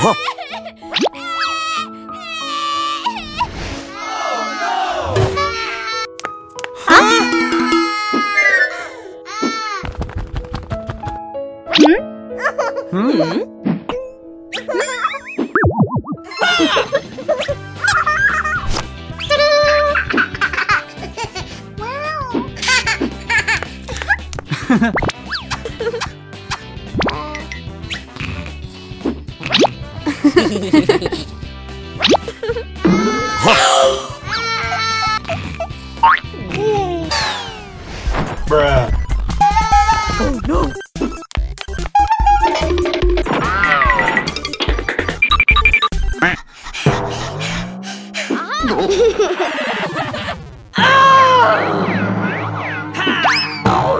Ha ha. Bruh. Oh,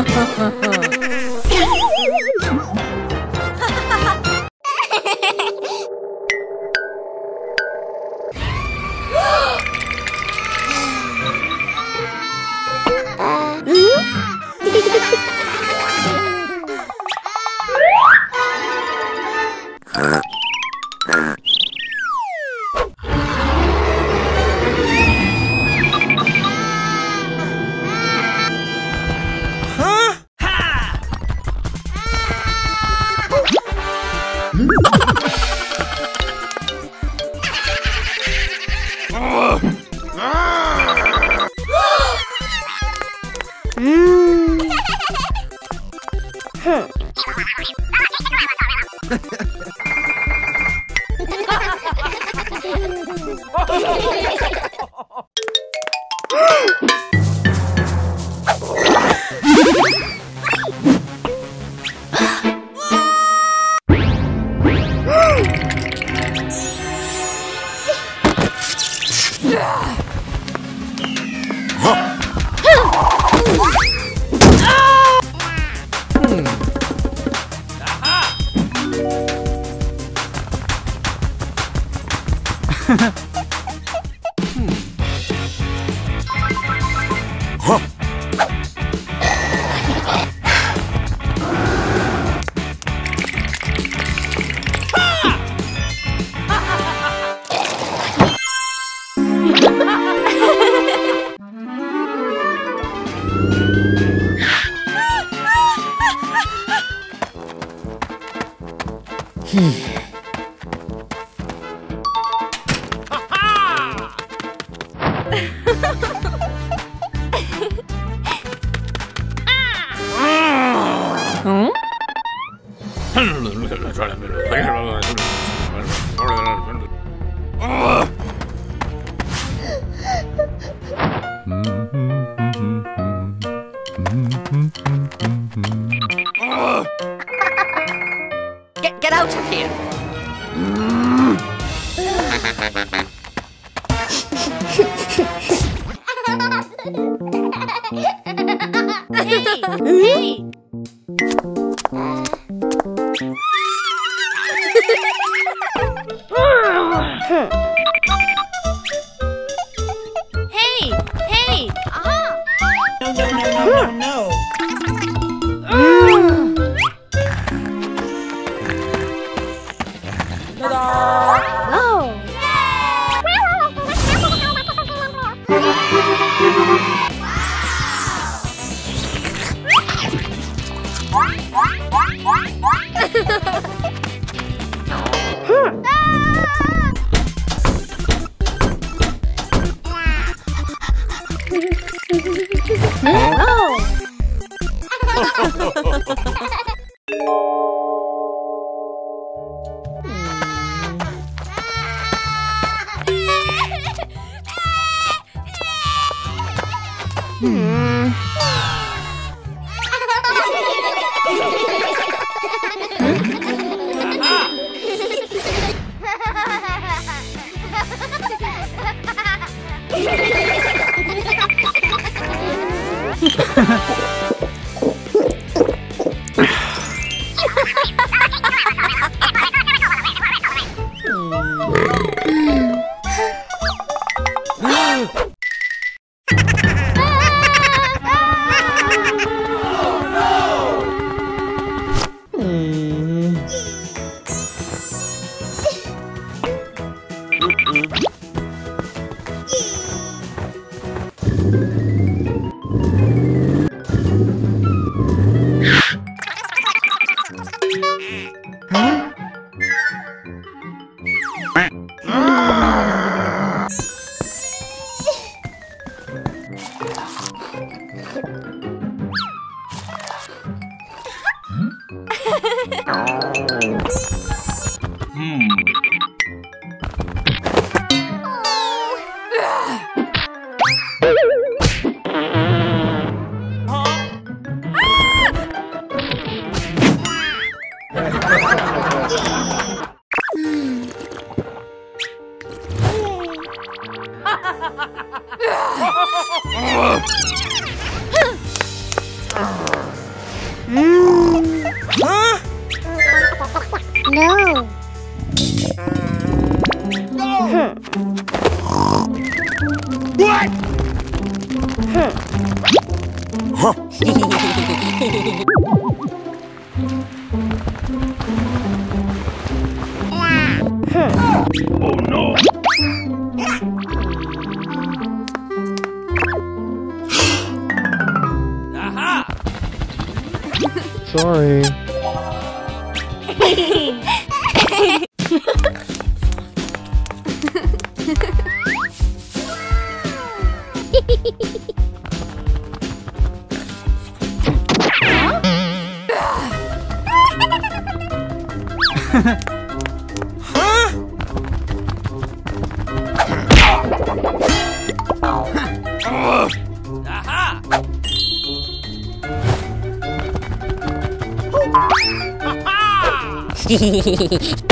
ha ha ha Bruh. 嗯 hey! Hmm? No. No. What? Oh no. Sorry. Bye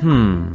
Hmm.